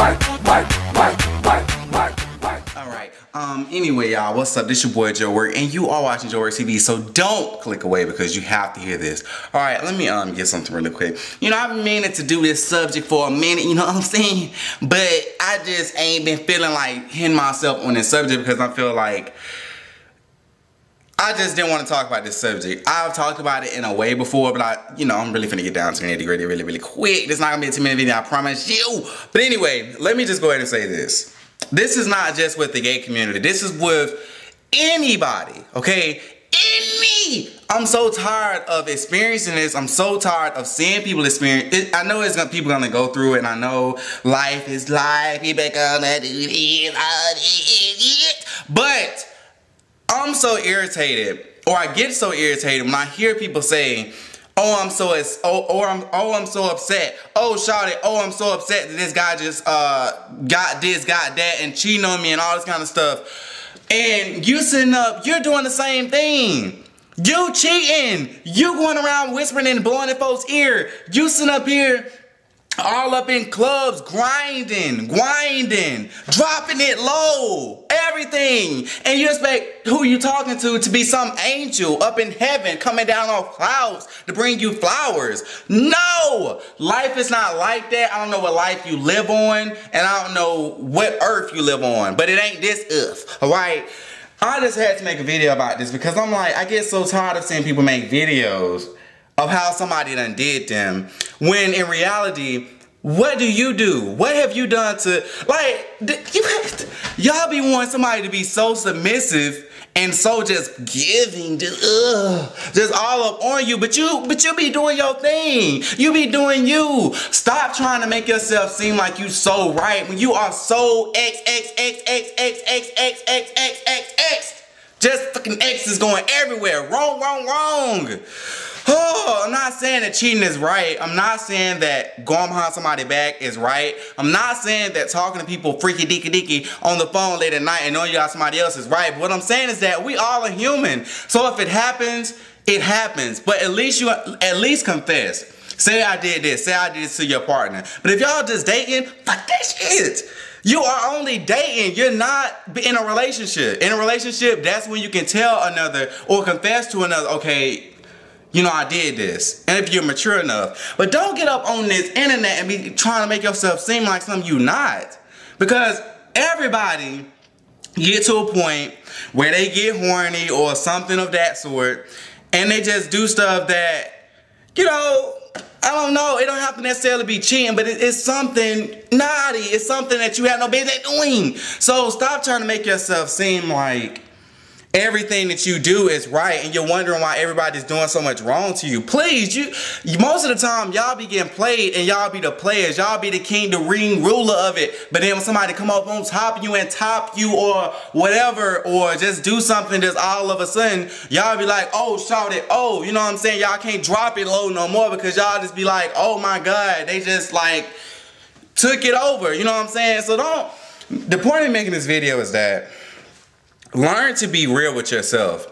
Alright, um, anyway, y'all, what's up? This your boy JoWork, and you are watching JoWork TV, so don't click away because you have to hear this. Alright, let me um get something really quick. You know, I've been meaning to do this subject for a minute, you know what I'm saying? But I just ain't been feeling like hitting myself on this subject because I feel like I just didn't want to talk about this subject. I've talked about it in a way before, but I, you know, I'm really finna get down to the nitty gritty really, really quick. This not gonna be a two minute video, I promise you. But anyway, let me just go ahead and say this. This is not just with the gay community. This is with anybody, okay? Any. I'm so tired of experiencing this. I'm so tired of seeing people experience it. I know it's gonna people gonna go through it, and I know life is life. People gonna do this, but I'm so irritated, or I get so irritated when I hear people say, "Oh, I'm so oh, or I'm oh, I'm so upset." Oh, shout it. Oh, I'm so upset that this guy just uh got this, got that, and cheating on me and all this kind of stuff. And you sitting up, you're doing the same thing. You cheating. You going around whispering and blowing in folks' ear. You sitting up here all up in clubs, grinding, grinding, dropping it low, everything. And you expect who you talking to to be some angel up in heaven coming down off clouds to bring you flowers. No, life is not like that. I don't know what life you live on, and I don't know what earth you live on, but it ain't this earth, all right? I just had to make a video about this because I'm like, I get so tired of seeing people make videos of how somebody done did them when in reality what do you do? What have you done to like y'all be wanting somebody to be so submissive and so just giving just ugh, just all up on you but you but you be doing your thing you be doing you stop trying to make yourself seem like you so right when you are so x x x x x x x x x x x just fucking x is going everywhere wrong wrong wrong Oh, I'm not saying that cheating is right. I'm not saying that going behind somebody back is right. I'm not saying that talking to people freaky deaky deaky on the phone late at night and knowing you got somebody else is right. But what I'm saying is that we all are human. So if it happens, it happens. But at least you at least confess. Say I did this. Say I did this to your partner. But if y'all just dating, fuck that shit. You are only dating. You're not in a relationship. In a relationship, that's when you can tell another or confess to another, okay, you know, I did this. And if you're mature enough. But don't get up on this internet and be trying to make yourself seem like something you not. Because everybody get to a point where they get horny or something of that sort and they just do stuff that, you know, I don't know. It don't have to necessarily be cheating, but it's something naughty. It's something that you have no business doing. So stop trying to make yourself seem like everything that you do is right and you're wondering why everybody's doing so much wrong to you. Please, you most of the time y'all be getting played and y'all be the players. Y'all be the king, the ring ruler of it. But then when somebody come up on top of you and top you or whatever or just do something just all of a sudden, y'all be like, oh shout it, oh, you know what I'm saying? Y'all can't drop it low no more because y'all just be like, oh my God, they just like took it over. You know what I'm saying? So don't the point of making this video is that learn to be real with yourself.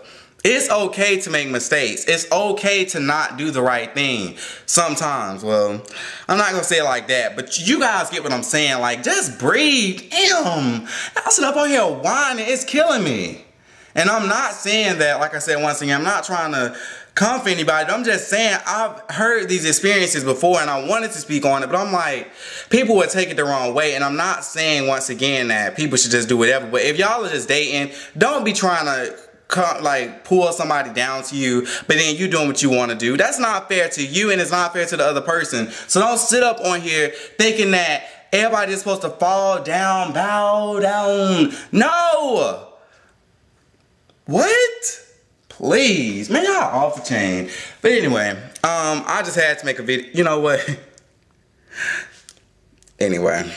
It's okay to make mistakes. It's okay to not do the right thing sometimes. Well, I'm not gonna say it like that, but you guys get what I'm saying. Like, just breathe. Damn, I sit up on here whining. It's killing me. And I'm not saying that, like I said once again, I'm not trying to comfort anybody. I'm just saying I've heard these experiences before and I wanted to speak on it, but I'm like, people would take it the wrong way. And I'm not saying once again that people should just do whatever. But if y'all are just dating, don't be trying to Come, like pull somebody down to you, but then you doing what you want to do. That's not fair to you and it's not fair to the other person. So don't sit up on here thinking that everybody is supposed to fall down, bow down. No! What? Please, man, y'all off the chain. But anyway, um, I just had to make a video. You know what? anyway,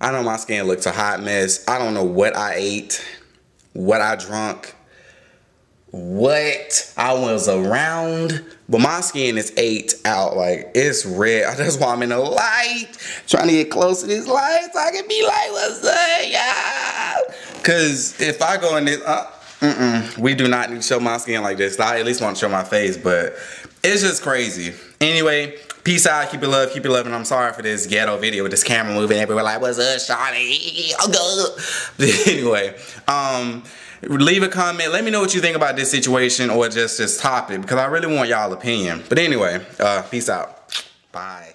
I know my skin looks a hot mess. I don't know what I ate, what I drunk, what I was around, but my skin is ate out. Like, it's red. That's why I'm in the light, trying to get close to this light so I can be like, what's up, y'all? Because if I go in this, uh, Mm-mm. We do not need to show my skin like this. I at least want to show my face, but it's just crazy. Anyway, Peace out, keep it love, keep it loving. I'm sorry for this ghetto video with this camera moving everywhere like, what's up, Shawty? Good. anyway, um, leave a comment. Let me know what you think about this situation or just this topic because I really want y'all opinion. But anyway, uh, peace out. Bye.